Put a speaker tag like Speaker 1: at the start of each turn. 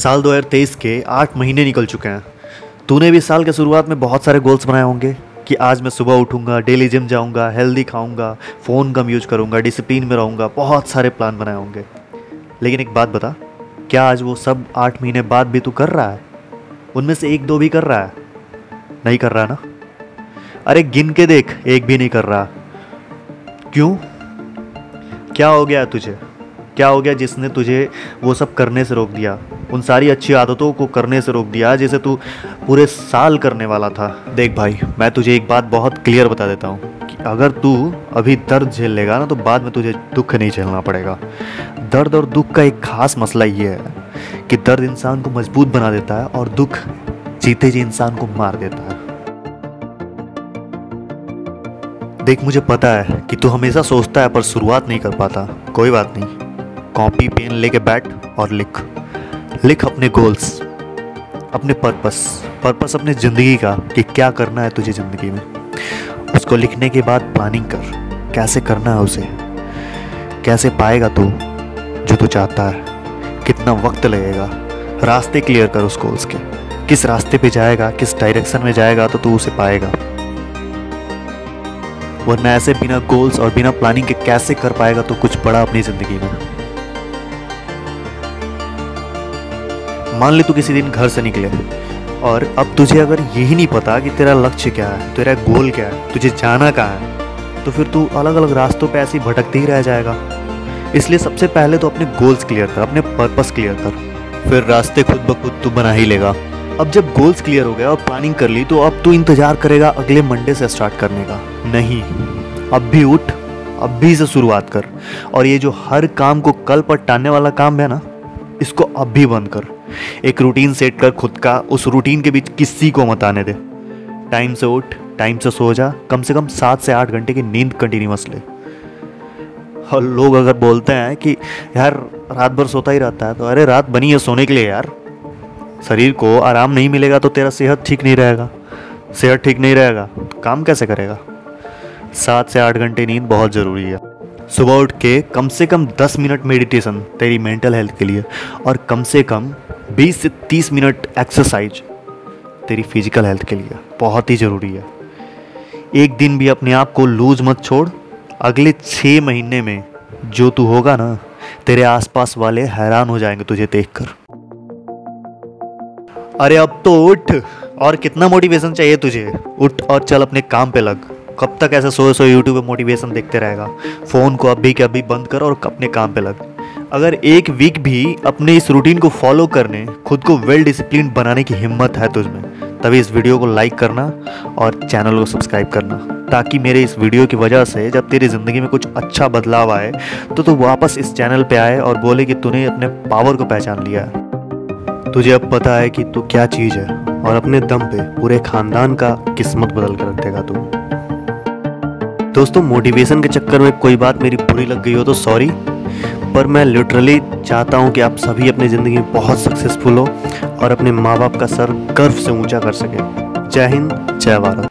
Speaker 1: साल 2023 के आठ महीने निकल चुके हैं। तूने भी साल के शुरुआत में बहुत सारे गोल्स बनाए होंगे कि आज मैं सुबह उठूँगा डेली जिम जाऊँगा हेल्दी खाऊँगा फ़ोन कम यूज़ करूँगा डिसिप्लिन में रहूँगा, बहुत सारे प्लान बनाए होंगे। लेकिन एक बात बता, क्या आज वो सब आठ महीने बाद भी तू कर रहा है? उनमें से एक दो भी कर रहा है। नहीं कर रहा ना? अरे गिन के देख, एक भी नहीं कर रहा। क्यों? क्या हो गया तुझे? क्या हो गया जिसने तुझे वो सब करने से रोक दिया? उन सारी अच्छी आदतों को करने से रोक दिया, जैसे तू पूरे साल करने वाला था। देख भाई, मैं तुझे एक बात बहुत क्लियर बता देता हूँ कि अगर तू अभी दर्द झेल लेगा ना तो बाद में तुझे दुख नहीं झेलना पड़ेगा। दर्द और दुख का एक खास मसला ये है कि दर्द इंसान को मज़बूत बना देता है और दुख जीते जी इंसान को मार देता है। देख, मुझे पता है कि तू हमेशा सोचता है पर शुरुआत नहीं कर पाता। कोई बात नहीं। कॉपी, पेन लेके बैठ और लिख। लिख अपने गोल्स अपने पर्पस पर्पस अपने ज़िंदगी का कि क्या करना है तुझे ज़िंदगी में। उसको लिखने के बाद प्लानिंग कर, कैसे करना है उसे। कैसे पाएगा तू जो तू चाहता है? कितना वक्त लगेगा? रास्ते क्लियर कर उस गोल्स के। किस रास्ते पे जाएगा, किस डायरेक्शन में जाएगा तो तू उसे पाएगा। वरना ऐसे बिना गोल्स और बिना प्लानिंग के कैसे कर पाएगा तो कुछ बड़ा अपनी ज़िंदगी में? मान ले तू किसी दिन घर से निकले। और अब तुझे अगर यही नहीं पता कि तेरा लक्ष्य क्या है, तेरा गोल क्या है, तुझे जाना कहाँ है तो फिर तू अलग अलग रास्तों पे ऐसे ही भटकते ही रह जाएगा। इसलिए सबसे पहले तो अपने गोल्स क्लियर कर, अपने पर्पस क्लियर कर। फिर रास्ते खुद ब खुद तू बना ही लेगा। अब जब गोल्स क्लियर हो गया और प्लानिंग कर ली तो अब तू इंतज़ार करेगा अगले मंडे से स्टार्ट करने का। नहीं, अब भी उठ, अब भी से शुरुआत कर। और ये जो हर काम को कल पर टालने वाला काम है ना इसको अब भी बंद कर। एक रूटीन सेट कर खुद का, उस रूटीन के बीच किसी को मत आने दे। टाइम से उठ टाइम से सो जा, कम से कम सात से आठ घंटे की नींद कंटिन्यूस ले। और लोग अगर बोलते हैं कि, यार, रात भर सोता ही रहता है। तो अरे, रात बनी है सोने के लिए यार। शरीर को आराम नहीं मिलेगा तो तेरा सेहत ठीक नहीं रहेगा। सेहत ठीक नहीं रहेगा तो काम कैसे करेगा? सात से आठ घंटे नींद बहुत ज़रूरी है। सुबह उठ के कम से कम दस मिनट मेडिटेशन तेरी मेंटल हेल्थ के लिए, और कम से कम बीस से तीस मिनट एक्सरसाइज तेरी फ़िज़िकल हेल्थ के लिए। बहुत ही ज़रूरी है। एक दिन भी अपने आप को लूज मत छोड़। अगले छः महीने में जो तू होगा ना, तेरे आसपास वाले हैरान हो जाएँगे तुझे देखकर। अरे अब तो उठ, और कितना मोटिवेशन चाहिए तुझे? उठ और चल अपने काम पे लग। कब तक ऐसे सोए सोए यूट्यूब पे मोटिवेशन देखते रहेगा? फ़ोन को अभी के अभी बंद कर और अपने काम पे लग। अगर एक वीक भी अपने इस रूटीन को फॉलो करने, खुद को वेल डिसिप्लिन बनाने की हिम्मत है तुझमें तभी इस वीडियो को लाइक करना और चैनल को सब्सक्राइब करना, ताकि मेरे इस वीडियो की वजह से जब तेरी ज़िंदगी में कुछ अच्छा बदलाव आए तो तू वापस इस चैनल पे आए और बोले कि तूने अपने पावर को पहचान लिया है। तुझे अब पता है कि तू क्या चीज़ है और अपने दम पे पूरे खानदान का किस्मत बदल कर रख देगा तू। दोस्तों मोटिवेशन के चक्कर में कोई बात मेरी बुरी लग गई हो तो सॉरी पर मैं लिटरली चाहता हूँ कि आप सभी अपनी ज़िंदगी में बहुत सक्सेसफुल हो और अपने माँ बाप का सर गर्व से ऊँचा कर सकें। जय हिंद, जय भारत।